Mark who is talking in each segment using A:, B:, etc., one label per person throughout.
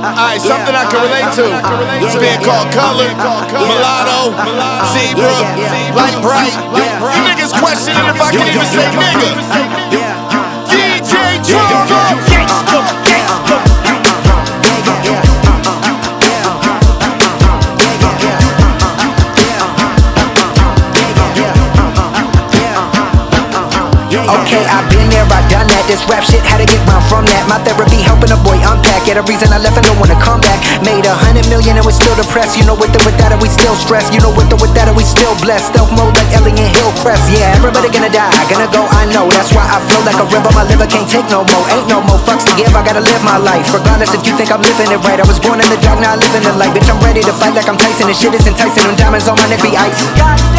A: Alright, something I can relate to. This band called Color, Mulatto, Zebra, Lite-Brite. You niggas questioning if I can even say nigga.
B: I've been there, I've done that. This rap shit had to get round from that. My therapy helping a boy unpack it. A reason I left and don't wanna come back. Made a hundred million and was still depressed. You know, with or without it, we still stressed. You know, with or without it, we still blessed. Stealth mode like Ellie and Hillcrest. Yeah, everybody gonna die, gonna go, I know. That's why I flow like a river. My liver can't take no more. Ain't no more fucks to give. I gotta live my life. Regardless if you think I'm living it right. I was born in the dark, now I live in the light. Bitch, I'm ready to fight like I'm Tyson. This shit is enticing. Them diamonds on my neck be ice.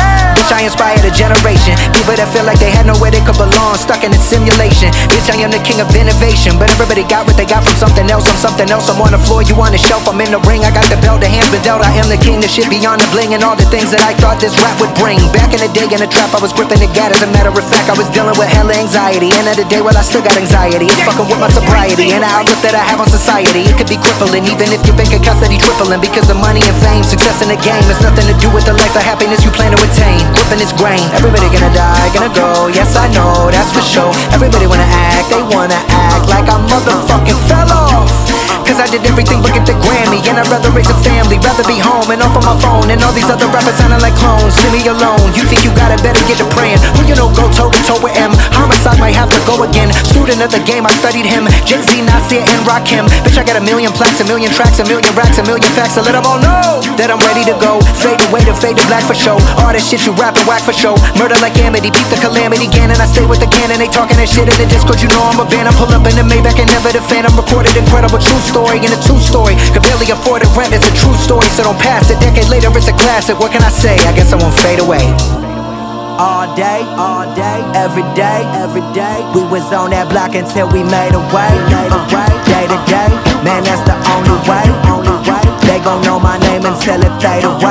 B: Bitch, I inspired a generation. People that feel like they had nowhere they could belong, stuck in a simulation. Bitch, I am the king of innovation. But everybody got what they got from something else. I'm something else. I'm on the floor, you on the shelf. I'm in the ring. I got the belt, the hands been dealt. I am the king, the shit beyond the bling, and all the things that I thought this rap would bring. Back in the day in the trap, I was gripping the gat. As a matter of fact, I was dealing with hella anxiety. End of the day, well, I still got anxiety. It's fucking with my sobriety and the outlook that I have on society. It could be crippling, even if your bank account steady tripling. Because the money and fame, success in the game, has nothing to do with the life of happiness you plan to attain. Gripping its grain. Everybody gonna die, gonna go. Yes, I know, that's for sure. Everybody wanna act, they wanna act like I motherfucking fell off. Cause I did everything but get the Grammy. And I'd rather raise a family, rather be home and off of my phone. And all these other rappers sounding like clones. Leave me alone. You think you got it, better get to praying. Who you know go toe to toe with Em? Homicide might have to go again. Student of the game, I studied him. Jay Z, Nasir, and Rakim. Bitch, I got a million plaques, a million tracks, a million racks, a million facts to let them all know that I'm ready to go. Fade away to fade to black for show. All this shit you rapping whack for show. Murder like Amity, beat the calamity. And I stay with the cannon. They talking that shit in the Discord. You know I'm a band. I pull up in the Maybach and never the fan. I'm recorded incredible true story story and a true story. Could barely afford the rent, it's a true story. So don't pass, a decade later it's a classic. What can I say, I guess I won't fade away. All day, all day, every day, every day. We was on that block until we made a way, made a way. Day to day, man that's the only way, only way. They gon' know my name until it fade away.